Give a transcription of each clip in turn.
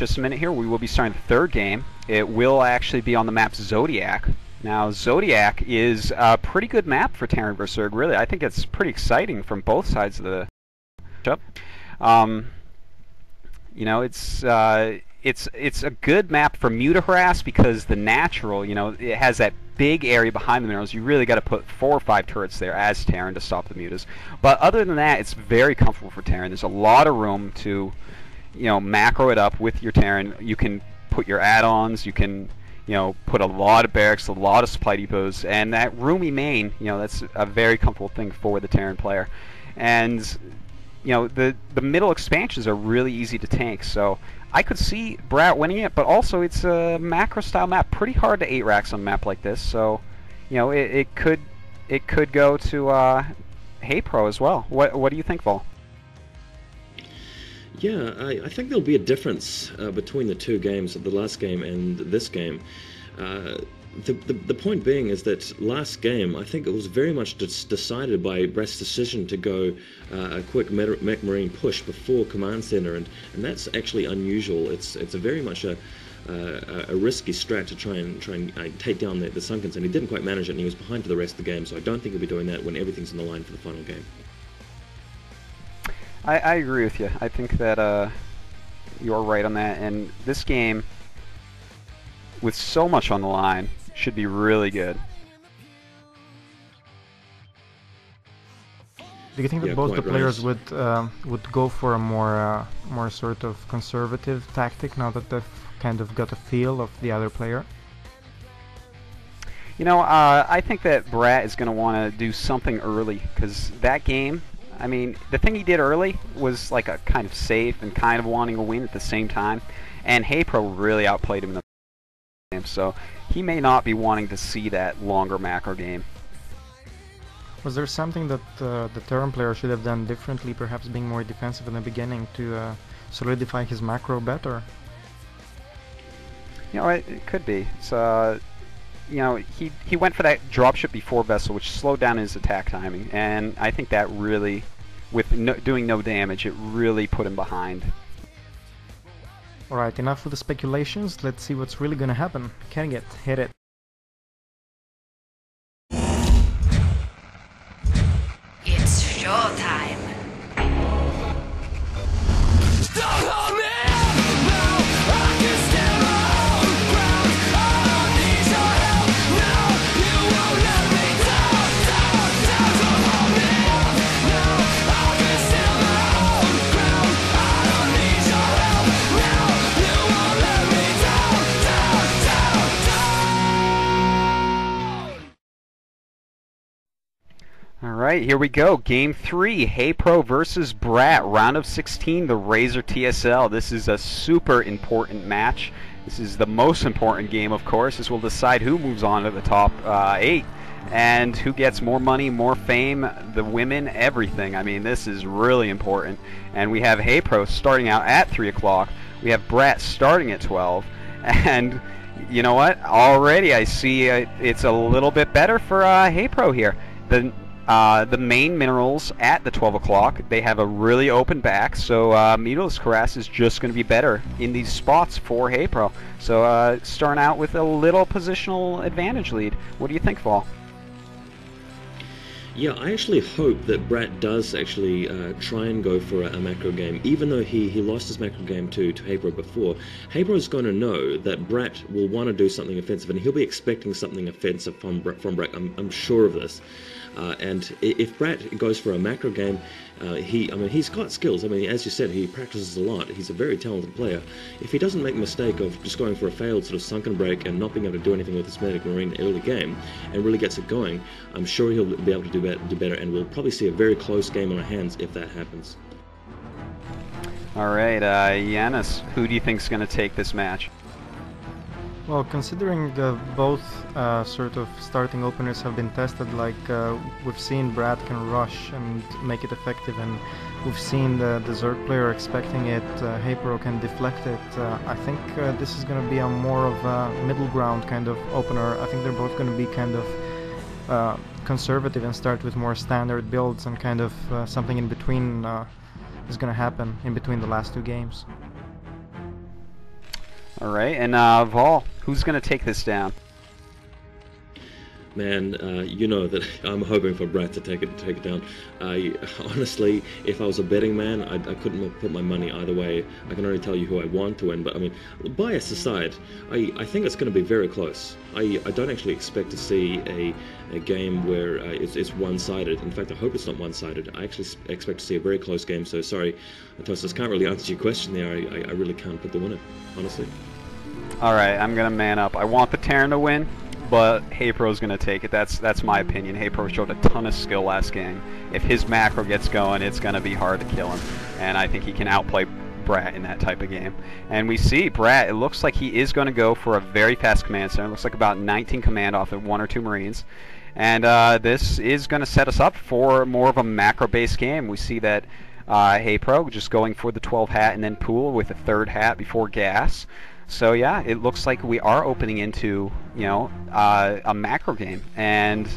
just a minute here. We will be starting the third game. It will actually be on the map Zodiac. Now, Zodiac is a pretty good map for Terran vs. Zerg, really. I think it's pretty exciting from both sides of the matchup. Um, you know, it's uh, it's it's a good map for Muta harass because the natural, you know, it has that big area behind the minerals. You really got to put four or five turrets there as Terran to stop the mutas. But other than that, it's very comfortable for Terran. There's a lot of room to, you know, macro it up with your Terran. You can put your add-ons. You can, you know, put a lot of barracks, a lot of supply depots, and that roomy main. You know, that's a very comfortable thing for the Terran player. And you know, the the middle expansions are really easy to tank. So I could see Brat winning it, but also it's a macro style map, pretty hard to eight racks on a map like this. So, you know, it, it could it could go to uh, Haypro as well. What what do you think, Vol? Yeah, I, I think there'll be a difference uh, between the two games, the last game and this game. Uh, the, the, the, point being is that last game, I think it was very much decided by Brat's decision to go uh, a quick medic marine push before command center, and, and that's actually unusual. It's it's a very much a uh, a risky strat to try and try and uh, take down the, the Sunkens, and he didn't quite manage it, and he was behind for the rest of the game. So I don't think he'll be doing that when everything's in the line for the final game. I, I agree with you. I think that uh, you're right on that, and this game, with so much on the line, should be really good. Do you think that yeah, both the players right. would um, would go for a more uh, more sort of conservative tactic now that they've kind of got a feel of the other player? You know, uh, I think that Brat is going to want to do something early because that game. I mean, the thing he did early was like a kind of safe and kind of wanting a win at the same time, and Haypro really outplayed him in the game. So he may not be wanting to see that longer macro game. Was there something that uh, the Terran player should have done differently, perhaps being more defensive in the beginning to uh, solidify his macro better? You know, it, it could be. So, uh, you know, he he went for that dropship before vessel, which slowed down his attack timing, and I think that really, with no, doing no damage, it really put him behind. Alright, enough with the speculations, let's see what's really gonna happen. Can get hit it. Right, here we go. Game three, Haypro versus Brat, round of 16, the Razer TSL. This is a super important match. This is the most important game, of course. This will decide who moves on to the top uh, eight and who gets more money, more fame, the women, everything. I mean, this is really important. And we have Haypro starting out at 3 o'clock. We have Brat starting at 12. And you know what? Already I see uh, it's a little bit better for uh, Hey Pro here. The uh, the main minerals at the 12 o'clock, they have a really open back, so uh, Mutalisks is just going to be better in these spots for Haypro. So uh, starting out with a little positional advantage lead. What do you think, Vol? Yeah, I actually hope that Brat does actually uh, try and go for a, a, macro game, even though he, he lost his macro game to, to Haypro before. Is going to know that Brat will want to do something offensive, and he'll be expecting something offensive from, from Brat. I'm, I'm sure of this. Uh, and if Brat goes for a macro game, uh, he, I mean, he's got skills. I mean, as you said, he practices a lot. He's a very talented player. If he doesn't make the mistake of just going for a failed sort of sunken break and not being able to do anything with his medic marine early game, and really gets it going, I'm sure he'll be able to do, do better. And we'll probably see a very close game on our hands if that happens. All right, uh, Yanis, who do you think is going to take this match? Well, considering uh, both uh, sort of starting openers have been tested, like uh, we've seen Brat can rush and make it effective, and we've seen the, the Zerg player expecting it, uh, Haypro can deflect it. Uh, I think uh, this is going to be a more of a middle ground kind of opener. I think they're both going to be kind of uh, conservative and start with more standard builds, and kind of something in between is going to happen in between the last two games. All right, and uh, Vol, who's going to take this down? Man, uh, you know that I'm hoping for Brat to take it take it down. I honestly, if I was a betting man, I, I couldn't put my money either way. I can only tell you who I want to win. But I mean, bias aside, I, I think it's going to be very close. I, I don't actually expect to see a, a game where uh, it's, it's one-sided. In fact, I hope it's not one-sided. I actually expect to see a very close game. So sorry, Toastos, can't really answer your question there. I, I, I really can't put the winner, honestly. All right, I'm gonna man up. I want the Terran to win but Haypro's to take it. That's that's my opinion. Haypro showed a ton of skill last game. If his macro gets going, it's to be hard to kill him, and I think he can outplay Brat in that type of game. And we see Brat, it looks like he is going to go for a very fast command center. It looks like about 19 command off of one or two Marines. And uh, this is going to set us up for more of a macro-based game. We see that uh, Haypro just going for the 12 hat and then pool with a third hat before gas. So yeah, it looks like we are opening into you know uh, a macro game, and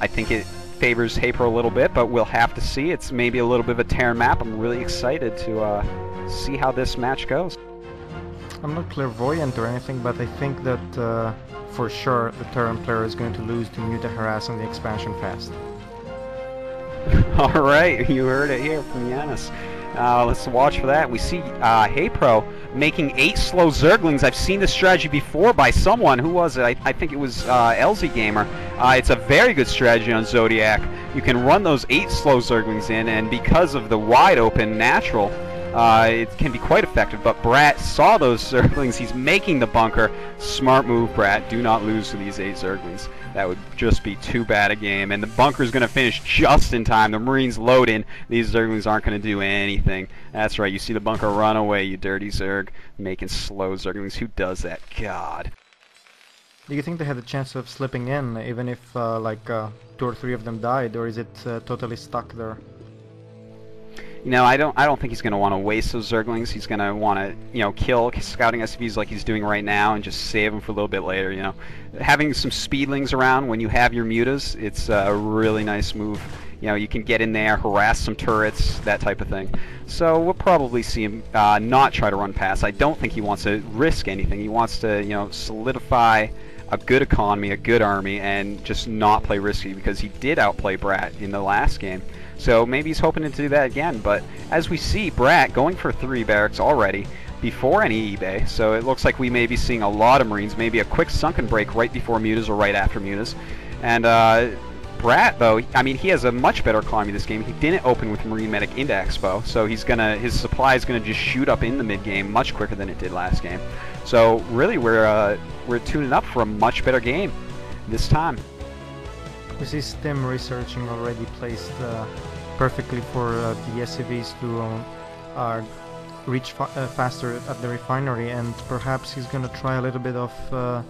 I think it favors Haypro a little bit, but we'll have to see. It's maybe a little bit of a Terran map. I'm really excited to uh, see how this match goes. I'm not clairvoyant or anything, but I think that uh, for sure the Terran player is going to lose to Muta Harass on the expansion fast. All right, you heard it here from Yanis. Uh, let's watch for that. We see uh, Haypro making eight slow Zerglings. I've seen this strategy before by someone. Who was it? I, I think it was uh, LZ Gamer. Uh, it's a very good strategy on Zodiac. You can run those eight slow Zerglings in, and because of the wide open natural, uh, it can be quite effective. But Brat saw those Zerglings. He's making the bunker. Smart move, Brat. Do not lose to these eight Zerglings. That would just be too bad a game. And the bunker's going to finish just in time. The Marines load in. These Zerglings aren't going to do anything. That's right. You see the bunker run away, you dirty Zerg. Making slow Zerglings. Who does that? God. Do you think they had a chance of slipping in, even if uh, like uh, two or three of them died, or is it uh, totally stuck there? You know, I don't I don't think he's going to want to waste those Zerglings. He's going to want to, you know, kill scouting SCVs like he's doing right now and just save them for a little bit later, you know. Having some speedlings around when you have your mutas, it's a really nice move. You know, you can get in there, harass some turrets, that type of thing. So we'll probably see him uh, not try to run past. I don't think he wants to risk anything. He wants to, you know, solidify a good economy, a good army, and just not play risky because he did outplay Brat in the last game. So maybe he's hoping to do that again. But as we see, Brat going for three barracks already before any eBay. So it looks like we may be seeing a lot of Marines, maybe a quick sunken break right before Mutas or right after Mutas. And uh, Brat, though, I mean, he has a much better economy this game. He didn't open with Marine Medic into Expo, so he's gonna his supply is gonna just shoot up in the mid game much quicker than it did last game. So really, we're uh, we're tuning up for a much better game this time. We see Stim researching already placed uh, perfectly for uh, the SCVs to um, uh, reach fa uh, faster at the refinery, and perhaps he's gonna try a little bit of uh,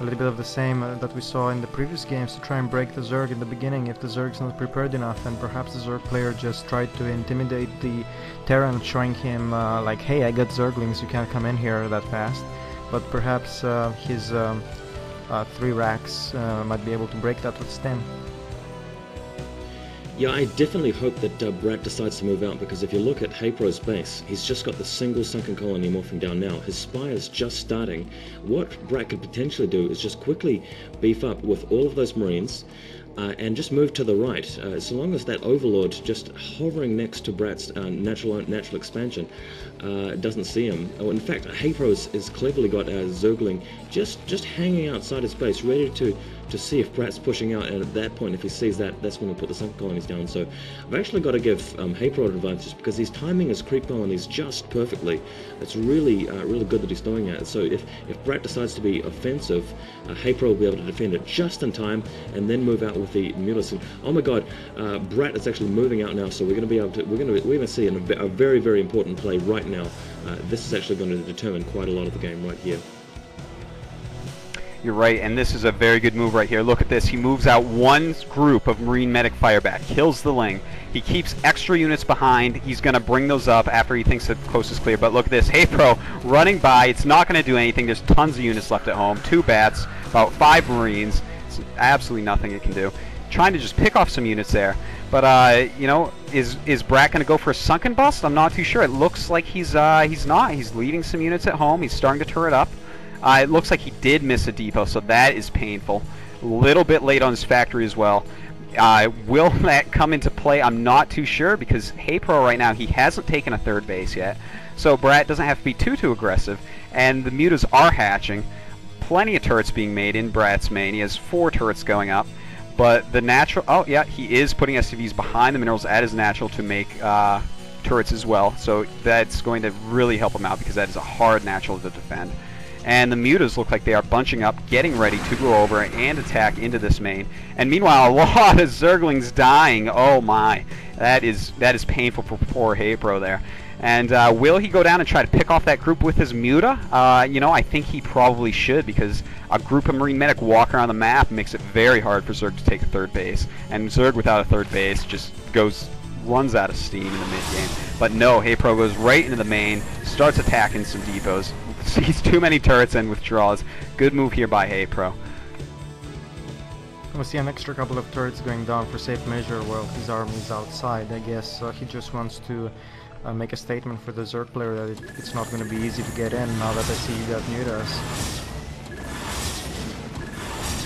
a little bit of the same uh, that we saw in the previous games to try and break the Zerg in the beginning if the Zerg's not prepared enough, and perhaps the Zerg player just tried to intimidate the Terran, showing him uh, like, "Hey, I got Zerglings, you can't come in here that fast." But perhaps his um, three racks might be able to break that with Stim. Yeah, I definitely hope that uh, Brat decides to move out because if you look at Haypro's base, he's just got the single sunken colony morphing down now. His spire is just starting. What Brat could potentially do is just quickly beef up with all of those Marines, uh, and just move to the right. Uh, so long as that Overlord just hovering next to Brat's uh, natural natural expansion uh, doesn't see him. Oh, in fact, Haypro is, cleverly got a Zergling just just hanging outside his base, ready to to see if Brat's pushing out, and at that point, if he sees that, that's when we put the Sun Colonies down. So I've actually got to give um, Haypro an advantage because he's timing his creep colonies just perfectly. It's really, uh, really good that he's doing that. So if, if Brat decides to be offensive, uh, will be able to defend it just in time and then move out with the. And oh my god, uh, Brat is actually moving out now, so we're going to be able to, we're going to, we're going to see a, a very, very important play right now. Uh, this is actually going to determine quite a lot of the game right here. You're right, and this is a very good move right here. Look at this. He moves out one group of Marine Medic Firebat, kills the Ling. He keeps extra units behind. He's going to bring those up after he thinks the coast is clear. But look at this. Haypro, running by. It's not going to do anything. There's tons of units left at home. Two bats, about five Marines. It's absolutely nothing it can do. Trying to just pick off some units there. But uh, you know, is is Brat going to go for a sunken bust? I'm not too sure. It looks like he's uh, he's not. He's leaving some units at home. He's starting to turret up. Uh, it looks like he did miss a depot, so that is painful. A little bit late on his factory as well. Uh, will that come into play? I'm not too sure because Haypro right now he hasn't taken a third base yet, so Brat doesn't have to be too too aggressive. And the mutas are hatching. Plenty of turrets being made in Brat's main. He has four turrets going up. But the natural, oh yeah, he is putting SCVs behind the minerals at his natural to make uh, turrets as well. So that's going to really help him out because that is a hard natural to defend. And the mutas look like they are bunching up, getting ready to go over and attack into this main. And meanwhile, a lot of Zerglings dying. Oh my, that is that is painful for poor Haypro there. And uh, will he go down and try to pick off that group with his Muta? Uh, you know, I think he probably should because a group of Marine Medic walk around the map makes it very hard for Zerg to take a third base. And Zerg without a third base just goes runs out of steam in the mid game. But no, Haypro goes right into the main, starts attacking some depots, sees too many turrets and withdraws. Good move here by Haypro. We see an extra couple of turrets going down for safe measure while his army is outside. I guess uh, he just wants to uh, make a statement for the Zerg player that it, it's not going to be easy to get in now that I see you got mutas.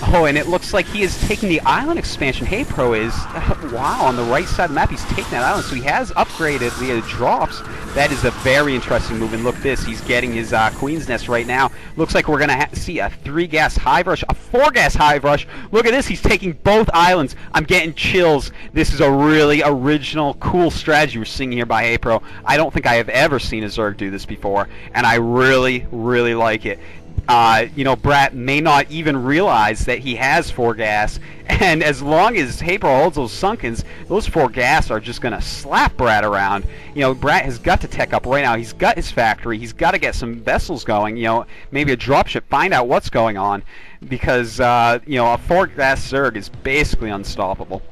Oh, and it looks like he is taking the island expansion. Haypro is, wow, on the right side of the map, he's taking that island. So he has upgraded the drops. That is a very interesting move. And look this, he's getting his uh, Queen's Nest right now. Looks like we're going to see a three-gas hive rush, a four-gas hive rush. Look at this, he's taking both islands. I'm getting chills. This is a really original, cool strategy we're seeing here by Haypro. I don't think I have ever seen a Zerg do this before, and I really, really like it uh, you know, Brat may not even realize that he has four gas, and as long as Haypro holds those sunkens, those four gas are just going to slap Brat around. You know, Brat has got to tech up right now. He's got his factory. He's got to get some vessels going. You know, maybe a dropship. Find out what's going on, because uh, you know a four gas Zerg is basically unstoppable.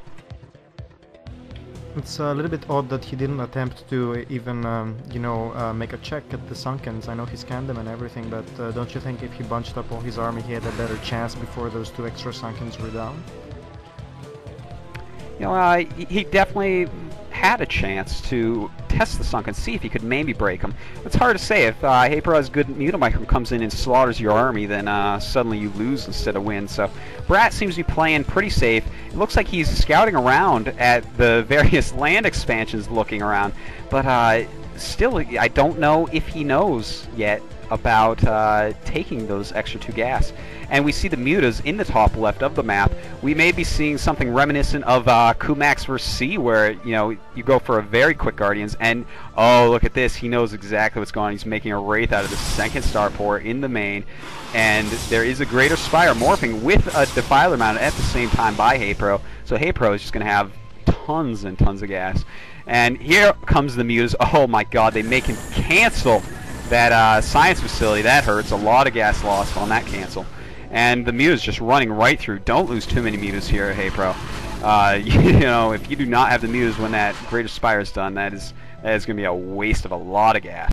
It's a little bit odd that he didn't attempt to even, um, you know, uh, make a check at the Sunkens. I know he scanned them and everything, but uh, don't you think if he bunched up all his army, he had a better chance before those two extra Sunkens were down? You know, uh, he definitely had a chance to test the Sunk and see if he could maybe break them. It's hard to say. If uh, has good Mutamicron comes in and slaughters your army, then uh, suddenly you lose instead of win. So Brat seems to be playing pretty safe. It looks like he's scouting around at the various land expansions looking around. But uh, still, I don't know if he knows yet about uh, taking those extra two gas. And we see the mutas in the top left of the map. We may be seeing something reminiscent of uh, Kumax vs. C, where you know you go for a very quick Guardians, and oh look at this, he knows exactly what's going on. He's making a Wraith out of the second Starport in the main, and there is a Greater Spire morphing with a Defiler mounted at the same time by Haypro. So Haypro is just going to have tons and tons of gas. And here comes the Muse. Oh my god, they make him cancel that uh, science facility, that hurts. A lot of gas loss on that cancel. And the Muse just running right through. Don't lose too many Muse here at Haypro. Uh, you know, if you do not have the Muse when that Greater Spire is done, that is that is going to be a waste of a lot of gas.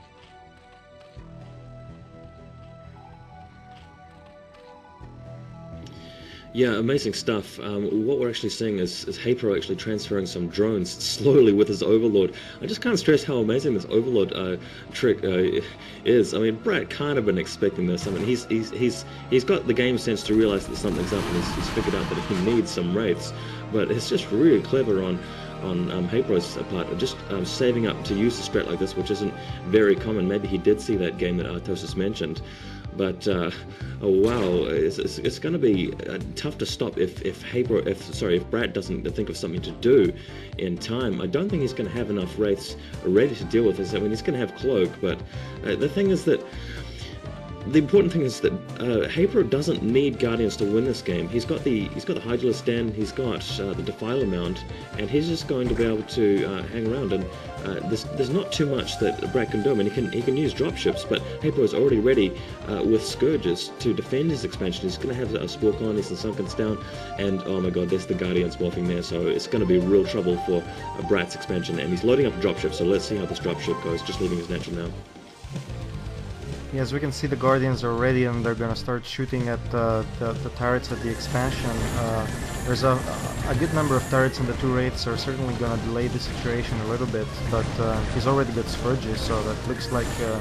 Yeah, amazing stuff. Um, what we're actually seeing is, is actually transferring some drones slowly with his Overlord. I just can't stress how amazing this Overlord uh, trick uh, is. I mean, Brat can't have been expecting this. I mean, he's he's he's he's got the game sense to realize that something's up, and he's, he's figured out that he needs some wraiths. But it's just really clever on on um, part, just um, saving up to use a strat like this, which isn't very common. Maybe he did see that game that Artosis mentioned. But uh, oh wow, it's, it's, it's going to be uh, tough to stop if if Haypro, if sorry, if Brat doesn't think of something to do in time. I don't think he's going to have enough wraiths ready to deal with this. I mean, he's going to have cloak, but uh, the thing is that the important thing is that uh, doesn't need Guardians to win this game. He's got the he's got the Hydralisk Den, he's got uh, the Defiler mount, and he's just going to be able to uh, hang around. And uh, there's there's not too much that Brat can do. I mean, he can he can use dropships, but Haypro is already ready uh, with Scourges to defend his expansion. He's going to have a Spore Colonies and Sunkens down, and oh my god, there's the Guardians morphing there. So it's going to be real trouble for uh, Brat's expansion. And he's loading up a dropship. So let's see how this dropship goes. Just leaving his natural now. Yes, we can see the Guardians are ready and they're gonna start shooting at uh, the, the turrets at the expansion. Uh, there's a, a good number of turrets and the two wraiths are certainly gonna delay the situation a little bit, but uh, he's already got Scourges, so that looks like uh,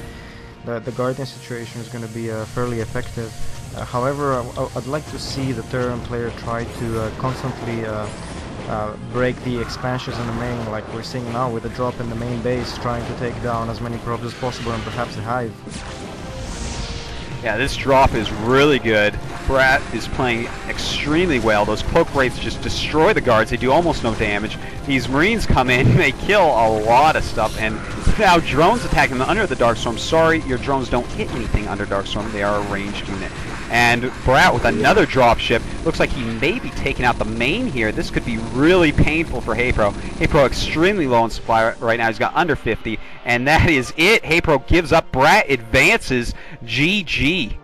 the, the Guardian situation is gonna be uh, fairly effective. Uh, however, I, would like to see the Terran player try to constantly uh, break the expansions in the main like we're seeing now with the drop in the main base trying to take down as many probes as possible and perhaps a hive. Yeah, this drop is really good. Brat is playing extremely well. Those cloak wraiths just destroy the guards. They do almost no damage. These marines come in, they kill a lot of stuff, and now drones attacking them under the Dark Swarm. Sorry, your drones don't hit anything under Dark Swarm. They are a ranged unit. And Brat with another dropship. Looks like he may be taking out the main here. This could be really painful for Haypro. Haypro extremely low in supply right now. He's got under 50. And that is it. Haypro gives up. Brat advances. GG.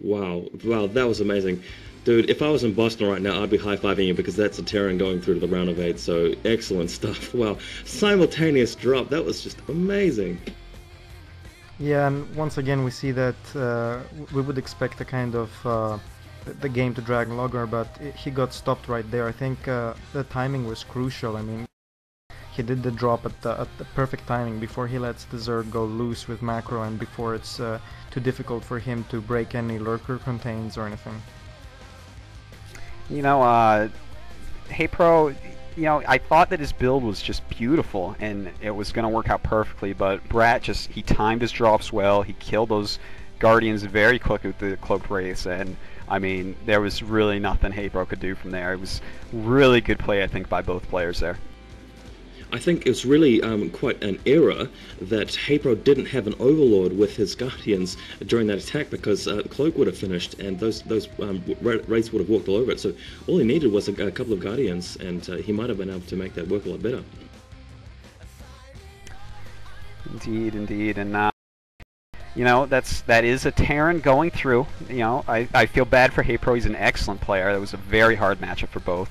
Wow. Wow, that was amazing. Dude, if I was in Boston right now, I'd be high-fiving you because that's a Terran going through to the round of eight. So excellent stuff. Wow. Simultaneous drop. That was just amazing. Yeah, and once again we see that uh, we would expect a kind of uh, the game to drag longer, but he got stopped right there. I think uh, the timing was crucial. I mean, he did the drop at the, at the, perfect timing before he lets the Zerg go loose with macro and before it's uh, too difficult for him to break any lurker contains or anything. You know, uh, Haypro, you know, I thought that his build was just beautiful and it was going to work out perfectly, but Brat just, he timed his drops well. He killed those Guardians very quickly with the Cloaked Wraiths, and I mean, there was really nothing Haypro could do from there. It was really good play, I think, by both players there. I think it's really um, quite an error that Haypro didn't have an Overlord with his Guardians during that attack because uh, Cloak would have finished and those those um, Wraiths would have walked all over it. So all he needed was a, a couple of Guardians and uh, he might have been able to make that work a lot better. Indeed, indeed, and uh, you know that's that is a Terran going through. You know, I, I feel bad for Haypro. He's an excellent player. That was a very hard matchup for both.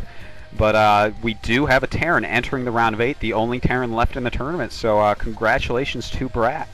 But uh, we do have a Terran entering the round of eight, the only Terran left in the tournament. So uh, congratulations to Brat.